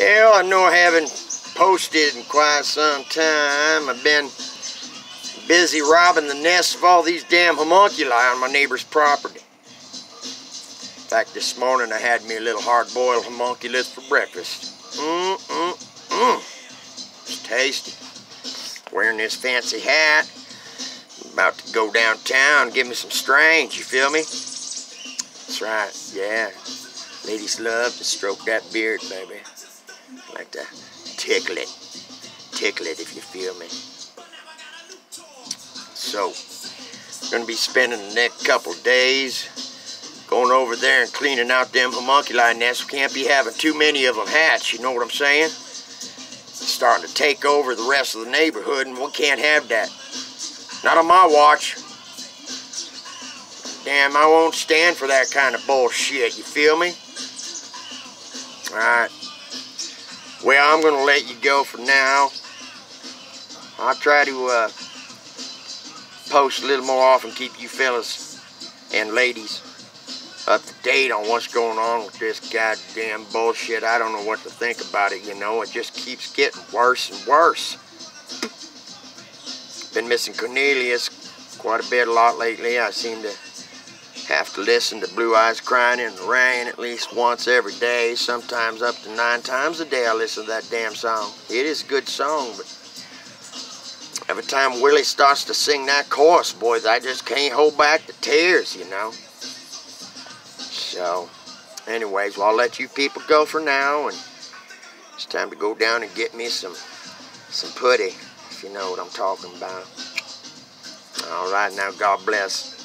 Well, I know I haven't posted in quite some time. I've been busy robbing the nests of all these damn homunculi on my neighbor's property. In fact, this morning I had me a little hard-boiled homunculus for breakfast. Mmm-mm-mm. It's tasty. Wearing this fancy hat. About to go downtown give me some strange, you feel me? That's right, yeah. Ladies love to stroke that beard, baby. Like to tickle it. Tickle it if you feel me. So, gonna be spending the next couple days going over there and cleaning out them homunculi nests. We can't be having too many of them hatch, you know what I'm saying? It's starting to take over the rest of the neighborhood and we can't have that. Not on my watch. Damn, I won't stand for that kind of bullshit, you feel me? Alright. Well, I'm going to let you go for now. I'll try to uh, post a little more often, keep you fellas and ladies up to date on what's going on with this goddamn bullshit. I don't know what to think about it, you know. It just keeps getting worse and worse. Been missing Cornelius quite a bit a lot lately. I seem to have to listen to Blue Eyes Crying in the Rain at least once every day, sometimes up to nine times a day I listen to that damn song. It is a good song, but every time Willie starts to sing that chorus, boys, I just can't hold back the tears, you know. So, anyways, well, I'll let you people go for now, and it's time to go down and get me some, some putty, if you know what I'm talking about. All right, now, God bless.